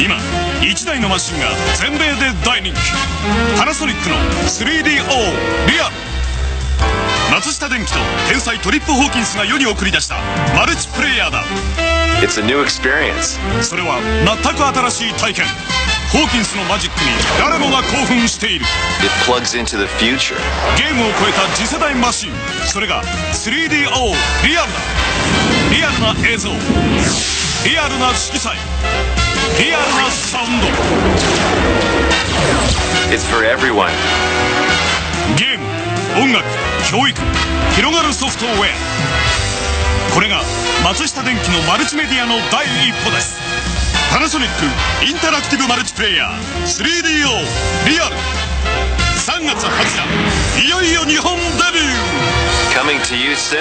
今1台のマシンが全米で大人気。パナソニックの 3DO リアル。松下電器と天才トリップホーキンスが世に送り出したマルチプレイヤーだ。It's a new experience. それは全く新しい体験。ホーキンスのマジックに誰もが興奮している。It plugs into the future. ゲームを超えた次世代マシン。それが 3DO リアルだ。リアルな映像。リアルな色彩リアルなサウンド。It's for everyone. ゲーム音楽教育広がるソフトウェア。これが松下電器のマルチメディアの第一歩です。パナソニックインタラクティブマルチプレイヤー。3DO リアル。3月20日いよいよ日本デビュー。Coming to you soon.